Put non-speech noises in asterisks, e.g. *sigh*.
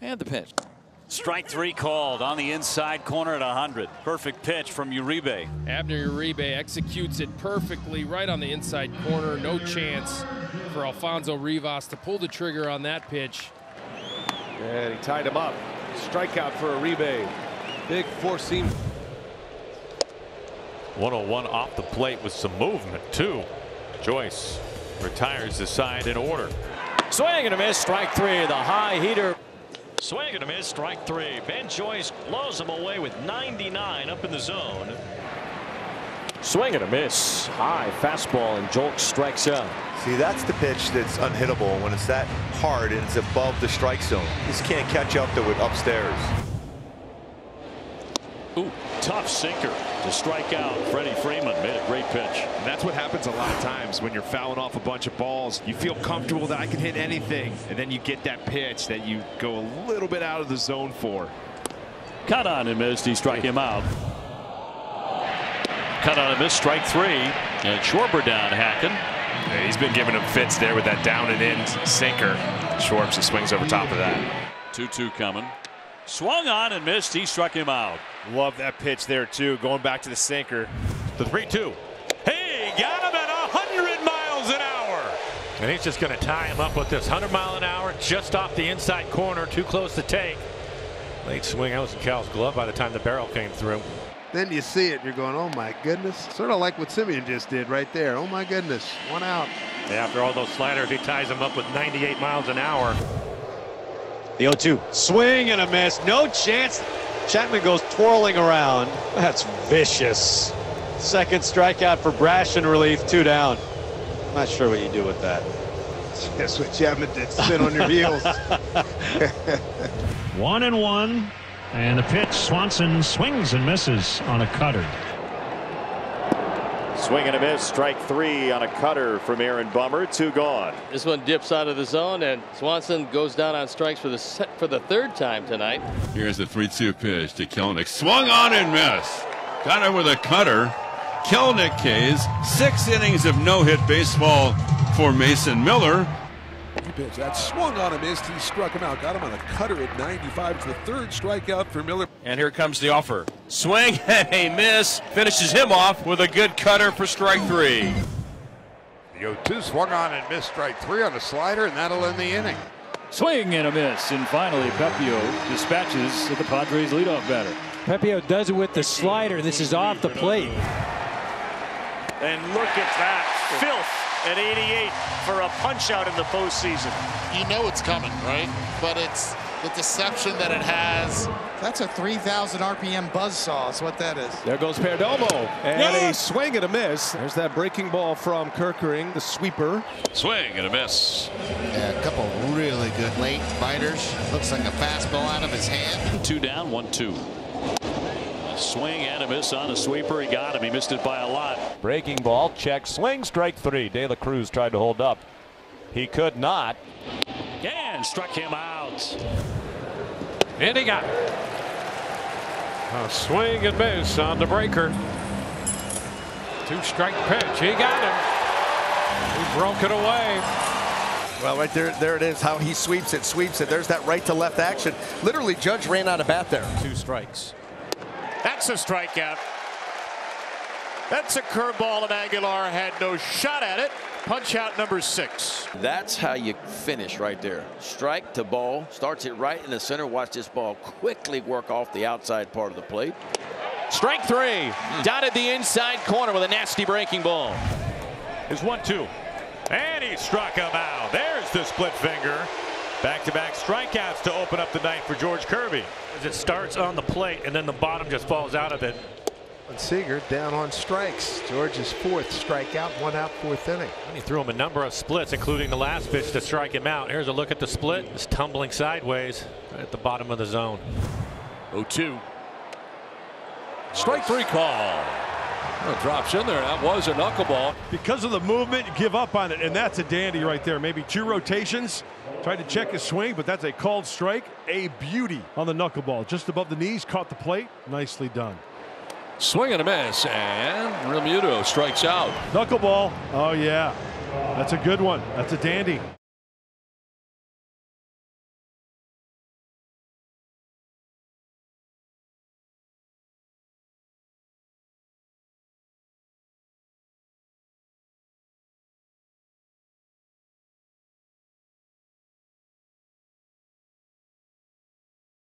And the pitch. Strike three called on the inside corner at 100. Perfect pitch from Uribe. Abner Uribe executes it perfectly right on the inside corner. No chance for Alfonso Rivas to pull the trigger on that pitch. And he tied him up. Strikeout for Uribe. Big four seam. 101 off the plate with some movement, too. Joyce retires the side in order. Swing and a miss, strike three. The high heater. Swing and a miss, strike three. Ben Joyce blows him away with 99 up in the zone. Swing and a miss. High fastball, and Jolk strikes out. See, that's the pitch that's unhittable when it's that hard and it's above the strike zone. Just can't catch up to it upstairs. Ooh, tough sinker to strike out. Freddie Freeman made a great pitch. And that's what happens a lot of times when you're fouling off a bunch of balls. You feel comfortable that I can hit anything, and then you get that pitch that you go a little bit out of the zone for. Cut on and missed. He struck him out. Cut on and missed. Strike three. And Schwarber down hacking. Yeah, he's been giving him fits there with that down and in sinker. Schwarber swings over top of that. 2-2 coming. Swung on and missed. He struck him out. Love that pitch there, too. Going back to the sinker. The 3-2. Hey, got him at 100 miles an hour. And he's just going to tie him up with this 100 mile an hour just off the inside corner. Too close to take. Late swing. I was in Cal's glove by the time the barrel came through. Then you see it, you're going, oh my goodness. Sort of like what Simeon just did right there. Oh my goodness, one out. After all those sliders, he ties him up with 98 miles an hour. The 0-2. Swing and a miss. No chance. Chapman goes twirling around. That's vicious. Second strikeout for Brash in relief. Two down. Not sure what you do with that. *laughs* That's what Chapman did. Spin on your heels. *laughs* one and one. And the pitch, Swanson swings and misses on a cutter. Swing and a miss, strike three on a cutter from Aaron Bummer. Two gone. This one dips out of the zone, and Swanson goes down on strikes for the set for the third time tonight. Here's the 3-2 pitch to Kelenic. Swung on and missed. Got it with a cutter. Kelenic K's six innings of no-hit baseball for Mason Miller. Pitch. That swung on a missed. He struck him out. Got him on a cutter at 95. It's the third strikeout for Miller. And here comes the offer. Swing *laughs* and a miss. Finishes him off with a good cutter for strike three. The 0-2 swung on and missed strike three on a slider, and that'll end the inning. Swing and a miss. And finally, Pepiot dispatches the Padres leadoff batter. Pepiot does it with the slider. This is off the plate. And look at that filth at 88 for a punch out in the postseason. You know it's coming, right? But it's the deception that it has. That's a 3,000 RPM buzz saw. Is what that is. There goes Perdomo, and yeah. a swing and a miss. There's that breaking ball from Kerkering, the sweeper. Swing and a miss. Yeah, a couple really good late biters. Looks like a fastball out of his hand. Two down, one two. Swing and a miss on a sweeper. He got him. He missed it by a lot. Breaking ball, check, swing, strike three. De La Cruz tried to hold up. He could not. And struck him out. And he got it. A swing and miss on the breaker. Two strike pitch. He got him. He broke it away. Well, right there, there it is. How he sweeps it, sweeps it. There's that right to left action. Literally, Judge ran out of bat there. Two strikes. That's a strikeout. That's a curveball, and Aguilar had no shot at it. Punch out number six. That's how you finish right there. Strike to ball, starts it right in the center. Watch this ball quickly work off the outside part of the plate. Strike three. Mm. Dotted the inside corner with a nasty breaking ball. Is one two. And he struck him out. There's the split finger. Back-to-back strikeouts to open up the night for George Kirby. As it starts on the plate and then the bottom just falls out of it. And Seager down on strikes. George's fourth strikeout, one out, fourth inning. And he threw him a number of splits, including the last pitch to strike him out. Here's a look at the split. It's tumbling sideways right at the bottom of the zone. 0-2. Strike three call. Well, drops in there. That was a knuckleball. Because of the movement, give up on it, and that's a dandy right there. Maybe two rotations. Tried to check his swing, but that's a called strike. A beauty on the knuckleball. Just above the knees, caught the plate. Nicely done. Swing and a miss, and Realmuto strikes out. Knuckleball. Oh, yeah. That's a good one. That's a dandy.